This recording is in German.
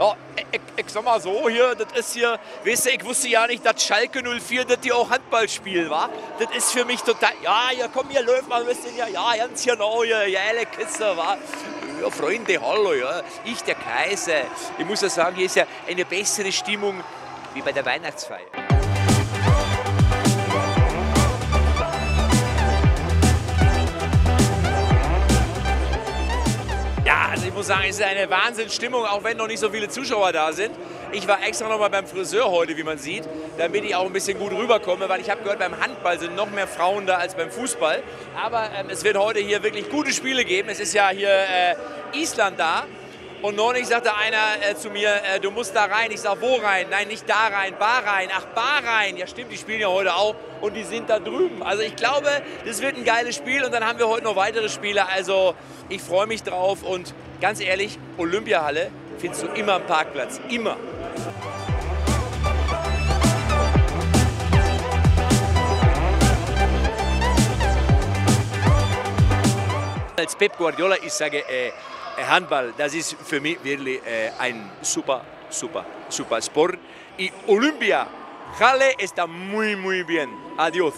Ja, ich, ich sag mal so, hier, das ist hier, weißt du, ich wusste ja nicht, dass Schalke 04, dass die auch Handball spielen, war. Das ist für mich total, ja, hier komm, hier läuft mal, wisst ihr, ja, ja, ganz genau, hier, geile Kiste, war. Ja, Freunde, hallo, ja, ich, der Kaiser. Ich muss ja sagen, hier ist ja eine bessere Stimmung wie bei der Weihnachtsfeier. Also ich muss sagen, es ist eine Wahnsinnsstimmung, auch wenn noch nicht so viele Zuschauer da sind. Ich war extra noch mal beim Friseur heute, wie man sieht, damit ich auch ein bisschen gut rüberkomme, weil ich habe gehört, beim Handball sind noch mehr Frauen da als beim Fußball. Aber ähm, es wird heute hier wirklich gute Spiele geben. Es ist ja hier äh, Island da. Und neulich sagte einer äh, zu mir, äh, du musst da rein. Ich sage, wo rein? Nein, nicht da rein, Bar rein. Ach, Bar rein. Ja stimmt, die spielen ja heute auch und die sind da drüben. Also ich glaube, das wird ein geiles Spiel und dann haben wir heute noch weitere Spiele. Also ich freue mich drauf und ganz ehrlich, Olympiahalle findest du immer am Parkplatz. Immer. Als Pep Guardiola, ich sage, äh, Handball, das ist für mich wirklich äh, ein super, super, super Sport. Y Olympia, Jale está muy, muy bien. Adiós.